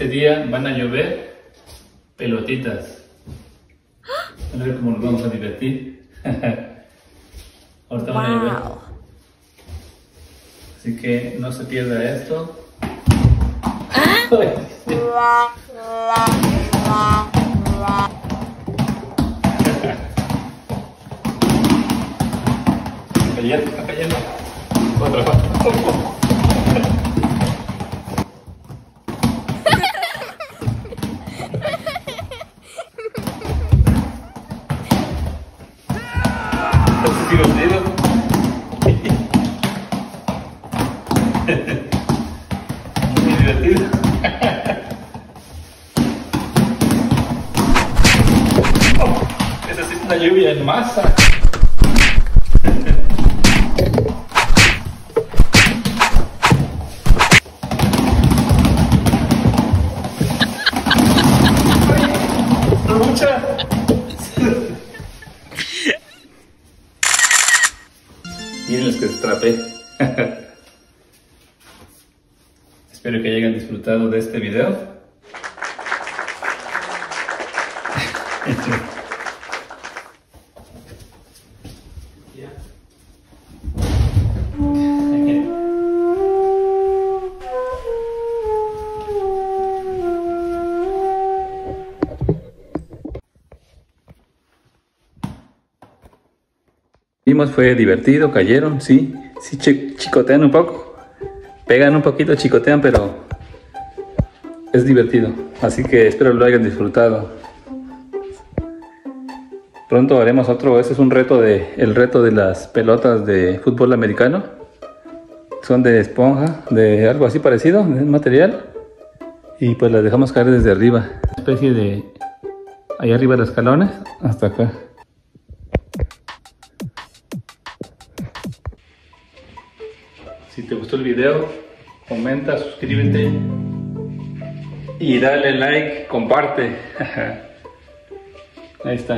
este día van a llover pelotitas. A ver cómo nos vamos a divertir. Ahorita van a llover. Así que no se pierda esto. Está cayendo, está cayendo. Otra, otra. ¿Es divertido? Muy divertido. Oh, esa sí es una lluvia en masa. Los que destrapé. Espero que hayan disfrutado de este video. Vimos, fue divertido, cayeron, sí, sí chi- chicotean un poco, pegan un poquito, chicotean, pero es divertido. Así que espero lo hayan disfrutado. Pronto haremos otro, ese es un reto de, el reto de las pelotas de fútbol americano. Son de esponja, de algo así parecido, de material. Y pues las dejamos caer desde arriba. Especie de, ahí arriba de escalones, hasta acá. Si te gustó el video, comenta, suscríbete y dale like, comparte. Ahí está.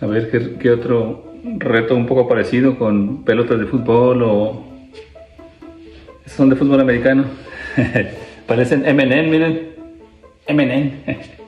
A ver qué, qué otro reto un poco parecido con pelotas de fútbol o... Son de fútbol americano. Parecen M&M, miren. M&M.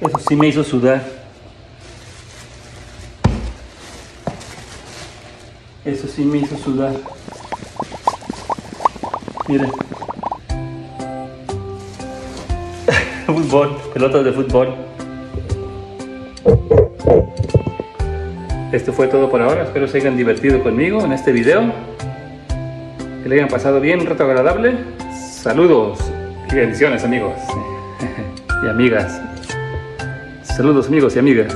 Eso sí me hizo sudar. Eso sí me hizo sudar. Miren. fútbol, pelotas de fútbol. Esto fue todo por ahora. Espero se hayan divertido conmigo en este video. Que le hayan pasado bien, un rato agradable. Saludos y bendiciones amigos y amigas. Saludos amigos y amigas.